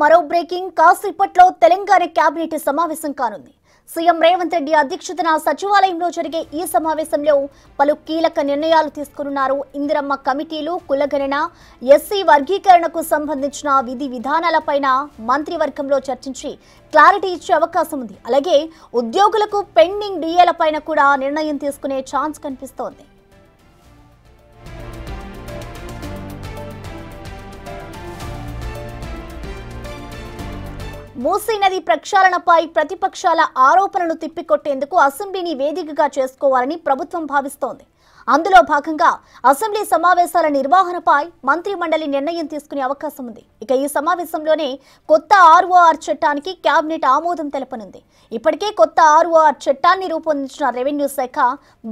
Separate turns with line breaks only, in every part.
మరో బ్రేకింగ్ కాసేపట్లో తెలంగాణ కేబినెట్ సమావేశం కానుంది. సీఎం రేవంత్ రెడ్డి అధ్యక్షతన సచివాలయంలో జరిగే ఈ సమావేశంలో పలు కీలక నిర్ణయాలు తీసుకున్నారు. ఇందిరమ్మ కమిటీలు కులగణన ఎస్సీ వర్గీకరణకు సంబంధించిన విధి విధానాలపైన మంత్రివర్గంలో చర్చించి క్లారిటీ ఇచ్చే అవకాశం ఉంది. అలాగే ఉద్యోగులకు పెండింగ్ డిఏలపైన కూడా నిర్ణయం తీసుకునే ఛాన్స్ కనిపిస్తోంది. మూసీ నది ప్రక్షాళనపై ప్రతిపక్షాల ఆరోపణలు తిప్పికొట్టేందుకు అసెంబ్లీని వేదికగా చేసుకోవాలని ప్రభుత్వం భావిస్తోంది. అందులో భాగంగా అసెంబ్లీ సమావేశాల నిర్వహణపై మంత్రి మండలి నిర్ణయం తీసుకునే అవకాశం ఉంది. ఇక ఈ సమావేశంలోనే కొత్త ఆర్ఓఆర్ చట్టానికి కేబినెట్ ఆమోదం తెలపనుంది. ఇప్పటికే కొత్త ఆర్ఓఆర్ చట్టాన్ని రూపొందించిన రెవెన్యూ శాఖ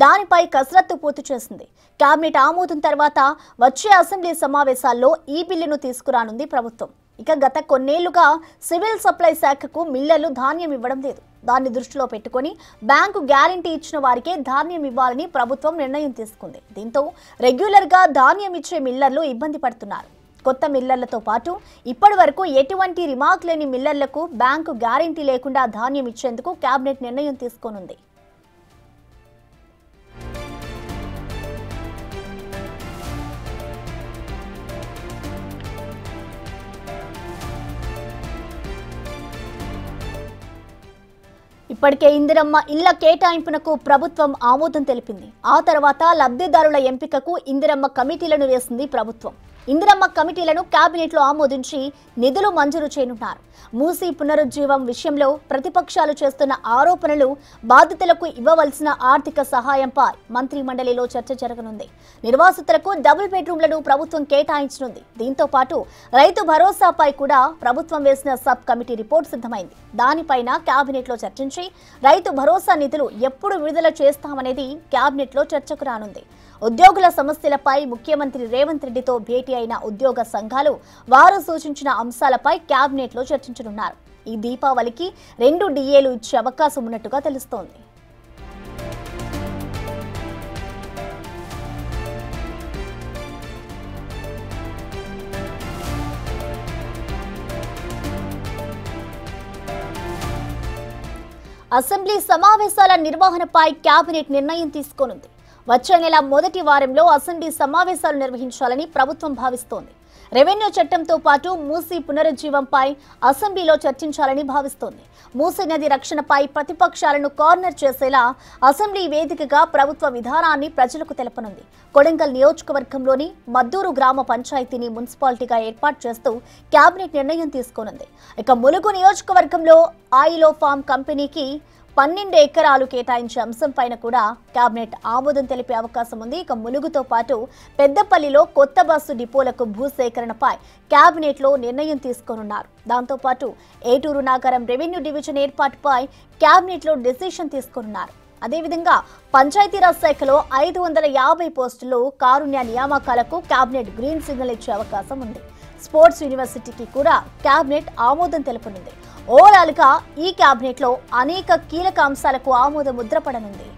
దానిపై కసరత్తు పూర్తి చేసింది. కేబినెట్ ఆమోదం తర్వాత వచ్చే అసెంబ్లీ సమావేశాల్లో ఈ బిల్లును తీసుకురానుంది ప్రభుత్వం. ఇక గత కొన్నేళ్ళుగా సివిల్ సప్లై శాఖకు మిల్లర్లు ధాన్యం ఇవ్వడం లేదు. దాన్ని దృష్టిలో పెట్టుకొని బ్యాంకు గ్యారంటీ ఇచ్చిన వారికే ధాన్యం ఇవ్వాలని ప్రభుత్వం నిర్ణయం తీసుకుంది. దీంతో రెగ్యులర్గా ధాన్యం ఇచ్చే మిల్లర్లు ఇబ్బంది పడుతున్నారు. కొత్త మిల్లర్లతో పాటు ఇప్పటి వరకు ఎటువంటి రిమార్క్ లేని మిల్లర్లకు బ్యాంకు గ్యారంటీ లేకుండా ధాన్యం ఇచ్చేందుకు కేబినెట్ నిర్ణయం తీసుకోనుంది. ఇప్పటికే ఇందిరమ్మ ఇళ్ళ కేటాయింపునకు ప్రభుత్వం ఆమోదం తెలిపింది. ఆ తర్వాత లబ్ధిదారుల ఎంపికకు ఇందిరమ్మ కమిటీలను వేసింది ప్రభుత్వం. ఇందిరమ్మ కమిటీలను కేబినెట్లో ఆమోదించి నిధులు మంజూరు చేయనున్నారు. మూసీ పునరుజ్జీవం విషయంలో ప్రతిపక్షాలు చేస్తున్న ఆరోపణలు బాధితులకు ఇవ్వవలసిన ఆర్థిక సహాయంపై మంత్రి మండలిలో చర్చ జరగనుంది. నిర్వాసితులకు డబుల్ బెడ్రూమ్లను ప్రభుత్వం కేటాయించనుంది. దీంతో పాటు రైతు భరోసాపై కూడా ప్రభుత్వం వేసిన సబ్ కమిటీ రిపోర్ట్ సిద్ధమైంది. దానిపైన కేబినెట్లో చర్చించి రైతు భరోసా నిధులు ఎప్పుడు విడుదల చేస్తామనేది కేబినెట్లో చర్చకు రానుంది. ఉద్యోగుల సమస్యలపై ముఖ్యమంత్రి రేవంత్ రెడ్డితో భేటీ అయిన ఉద్యోగ సంఘాలు వారు సూచించిన అంశాలపై క్యాబినెట్లో చర్చించనున్నారు. ఈ దీపావళికి రెండు డిఏలు ఇచ్చే అవకాశం ఉన్నట్టుగా తెలుస్తోంది. అసెంబ్లీ సమావేశాల నిర్వహణపై కేబినెట్ నిర్ణయం తీసుకోనుంది. వచ్చే నెల మొదటి వారంలో అసెంబ్లీ సమావేశాలు నిర్వహించాలని ప్రభుత్వం భావిస్తోంది. రెవెన్యూ చట్టంతో పాటు మూసీ పునరుజ్జీవంపై అసెంబ్లీలో చర్చించాలని భావిస్తోంది. మూసీ నది రక్షణపై ప్రతిపక్షాలను కార్నర్ చేసేలా అసెంబ్లీ వేదికగా ప్రభుత్వ విధానాన్ని ప్రజలకు తెలపనుంది. కొడంగల్ నియోజకవర్గంలోని మద్దూరు గ్రామ పంచాయతీని మున్సిపాలిటీగా ఏర్పాటు చేస్తూ కేబినెట్ నిర్ణయం తీసుకోనుంది. ఇక ములుగు నియోజకవర్గంలో ఆయిలో ఫార్మ్ కంపెనీకి పన్నెండు ఎకరాలు కేటాయించే అంశంపైన కూడా కేబినెట్ ఆమోదం తెలిపే అవకాశం ఉంది. ఇక ములుగుతో పాటు పెద్దపల్లిలో కొత్త బస్సు డిపోలకు భూసేకరణపై కేబినెట్లో నిర్ణయం తీసుకోనున్నారు. దాంతోపాటు ఏటూరు నాగరం రెవెన్యూ డివిజన్ ఏర్పాటుపై కేబినెట్లో డిసిషన్ తీసుకోనున్నారు. అదేవిధంగా పంచాయతీరాజ్ శాఖలో ఐదు వందల యాభై పోస్టులు కారుణ్య నియామకాలకు కేబినెట్ గ్రీన్ సిగ్నల్ ఇచ్చే అవకాశం ఉంది. స్పోర్ట్స్ యూనివర్సిటీకి కూడా కేబినెట్ ఆమోదం తెలుపనుంది. ఓవరాల్గా ఈ కేబినెట్లో అనేక కీలక అంశాలకు ఆమోద ముద్ర పడనుంది.